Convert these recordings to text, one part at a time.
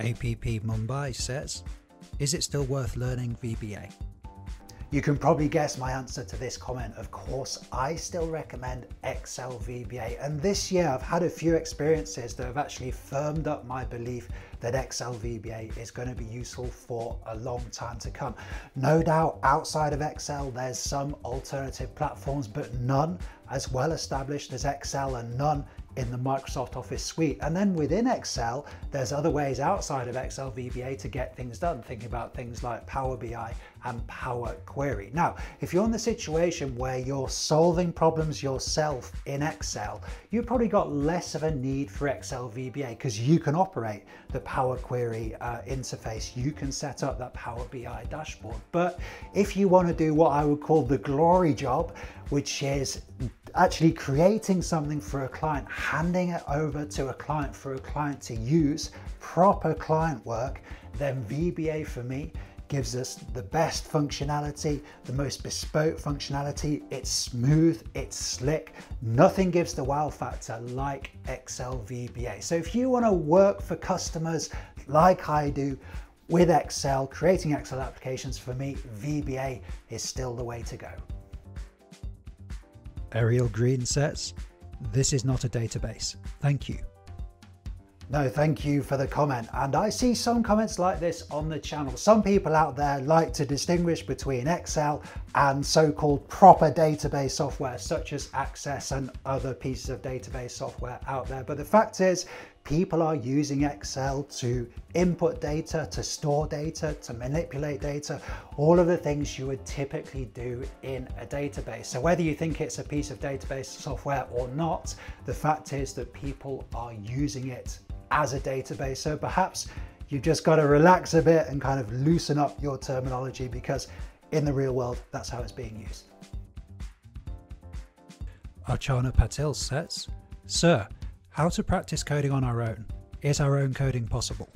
APP Mumbai says, Is it still worth learning VBA? You can probably guess my answer to this comment. Of course, I still recommend Excel VBA. And this year I've had a few experiences that have actually firmed up my belief that Excel VBA is going to be useful for a long time to come. No doubt outside of Excel, there's some alternative platforms, but none as well established as Excel and none in the Microsoft Office suite. And then within Excel, there's other ways outside of Excel VBA to get things done, thinking about things like Power BI and Power Query. Now, if you're in the situation where you're solving problems yourself in Excel, you've probably got less of a need for Excel VBA because you can operate the Power Query uh, interface. You can set up that Power BI dashboard. But if you want to do what I would call the glory job, which is actually creating something for a client, handing it over to a client for a client to use, proper client work, then VBA for me gives us the best functionality, the most bespoke functionality. It's smooth, it's slick. Nothing gives the wow factor like Excel VBA. So if you want to work for customers like I do with Excel, creating Excel applications for me, VBA is still the way to go. Ariel Green says, This is not a database. Thank you. No, thank you for the comment. And I see some comments like this on the channel. Some people out there like to distinguish between Excel and so-called proper database software, such as Access and other pieces of database software out there. But the fact is, people are using Excel to input data, to store data, to manipulate data, all of the things you would typically do in a database. So whether you think it's a piece of database software or not, the fact is that people are using it as a database. So perhaps you've just got to relax a bit and kind of loosen up your terminology because in the real world, that's how it's being used. Archana Patel says, Sir, how to practice coding on our own? Is our own coding possible?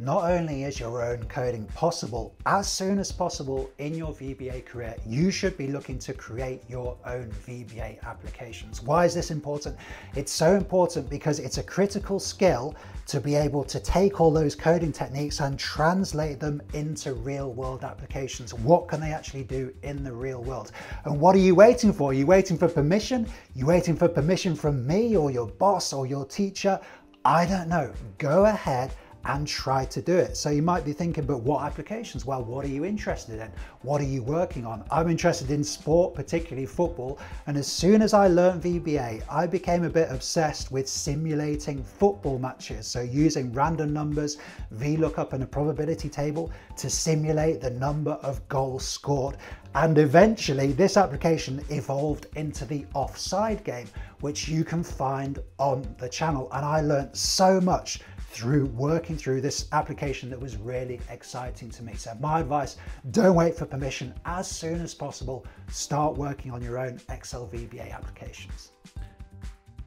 Not only is your own coding possible, as soon as possible in your VBA career, you should be looking to create your own VBA applications. Why is this important? It's so important because it's a critical skill to be able to take all those coding techniques and translate them into real world applications. What can they actually do in the real world? And what are you waiting for? Are you waiting for permission? Are you waiting for permission from me or your boss or your teacher? I don't know. Go ahead and try to do it. So you might be thinking, but what applications? Well, what are you interested in? What are you working on? I'm interested in sport, particularly football. And as soon as I learned VBA, I became a bit obsessed with simulating football matches. So using random numbers, VLOOKUP and a probability table to simulate the number of goals scored. And eventually this application evolved into the offside game, which you can find on the channel. And I learned so much through working through this application that was really exciting to me. So my advice, don't wait for permission. As soon as possible, start working on your own Excel VBA applications.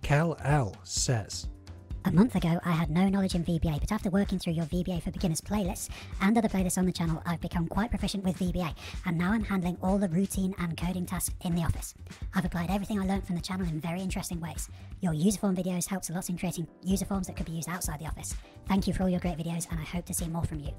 Cal L says, a month ago, I had no knowledge in VBA, but after working through your VBA for Beginners playlists and other playlists on the channel, I've become quite proficient with VBA, and now I'm handling all the routine and coding tasks in the office. I've applied everything I learned from the channel in very interesting ways. Your user form videos helps a lot in creating user forms that could be used outside the office. Thank you for all your great videos, and I hope to see more from you.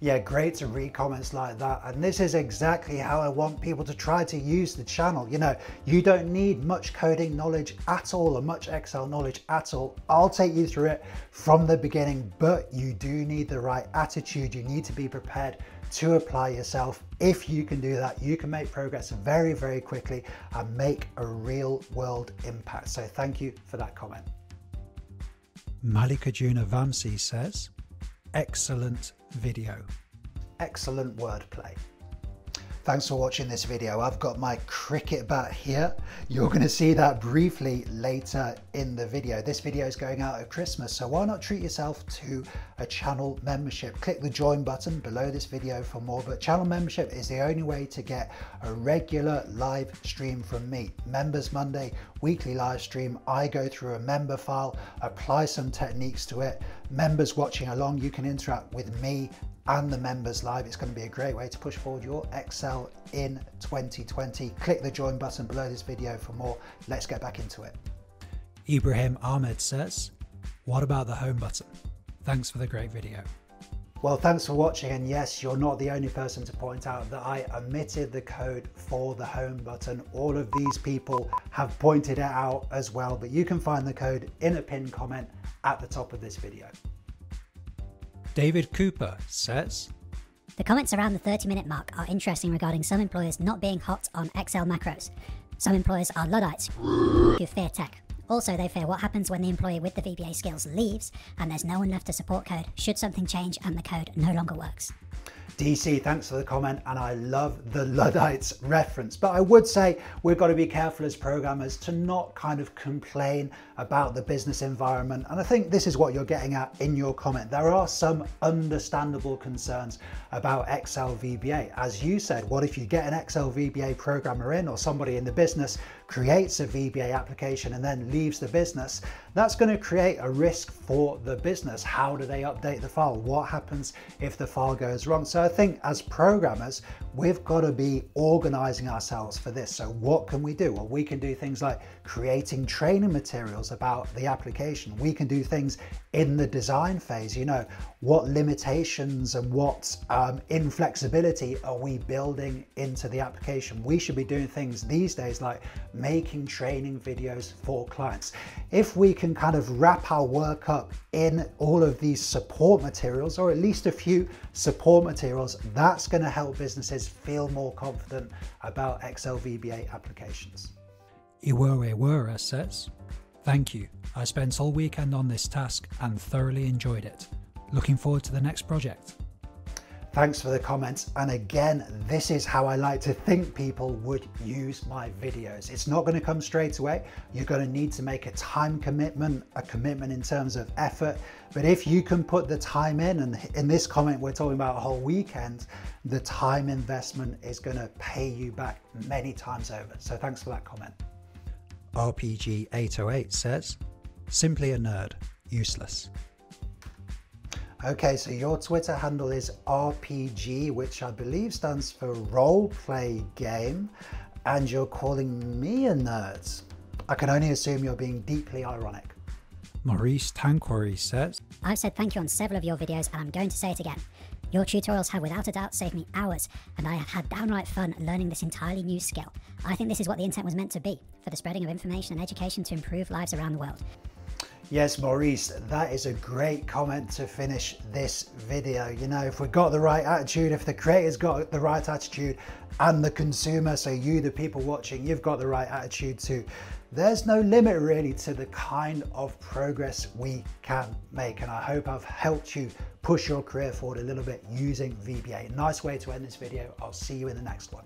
Yeah, great to read comments like that. And this is exactly how I want people to try to use the channel. You know, you don't need much coding knowledge at all or much Excel knowledge at all. I'll take you through it from the beginning, but you do need the right attitude. You need to be prepared to apply yourself. If you can do that, you can make progress very, very quickly and make a real world impact. So thank you for that comment. Malikajuna Vamsi says, excellent video. Excellent wordplay. Thanks for watching this video. I've got my cricket bat here. You're gonna see that briefly later in the video. This video is going out at Christmas, so why not treat yourself to a channel membership? Click the join button below this video for more, but channel membership is the only way to get a regular live stream from me. Members Monday, weekly live stream. I go through a member file, apply some techniques to it. Members watching along, you can interact with me and the members live. It's going to be a great way to push forward your Excel in 2020. Click the join button below this video for more. Let's get back into it. Ibrahim Ahmed says, what about the home button? Thanks for the great video. Well, thanks for watching. And yes, you're not the only person to point out that I omitted the code for the home button. All of these people have pointed it out as well, but you can find the code in a pinned comment at the top of this video. David Cooper says, The comments around the 30 minute mark are interesting regarding some employers not being hot on Excel macros. Some employers are Luddites who fear tech. Also, they fear what happens when the employee with the VBA skills leaves and there's no one left to support code should something change and the code no longer works. DC, thanks for the comment, and I love the Luddites reference. But I would say we've got to be careful as programmers to not kind of complain about the business environment. And I think this is what you're getting at in your comment. There are some understandable concerns about Excel VBA. As you said, what if you get an Excel VBA programmer in or somebody in the business creates a VBA application and then leaves the business? That's going to create a risk for the business. How do they update the file? What happens if the file goes wrong? So I think as programmers, we've got to be organizing ourselves for this. So what can we do? Well, we can do things like creating training materials about the application. We can do things in the design phase, you know, what limitations and what um, inflexibility are we building into the application? We should be doing things these days like making training videos for clients. If we can kind of wrap our work up in all of these support materials, or at least a few support materials, that's going to help businesses feel more confident about Excel VBA applications. Iwere says, Thank you. I spent all weekend on this task and thoroughly enjoyed it. Looking forward to the next project. Thanks for the comments. And again, this is how I like to think people would use my videos. It's not going to come straight away. You're going to need to make a time commitment, a commitment in terms of effort. But if you can put the time in, and in this comment, we're talking about a whole weekend, the time investment is going to pay you back many times over. So thanks for that comment. RPG808 says, simply a nerd, useless. Okay, so your Twitter handle is RPG, which I believe stands for role play game, and you're calling me a nerd. I can only assume you're being deeply ironic. Maurice Tanquary says, I've said thank you on several of your videos and I'm going to say it again. Your tutorials have without a doubt saved me hours, and I have had downright fun learning this entirely new skill. I think this is what the internet was meant to be, for the spreading of information and education to improve lives around the world. Yes, Maurice, that is a great comment to finish this video. You know, if we've got the right attitude, if the creator's got the right attitude and the consumer, so you, the people watching, you've got the right attitude too, there's no limit really to the kind of progress we can make. And I hope I've helped you push your career forward a little bit using VBA. Nice way to end this video. I'll see you in the next one.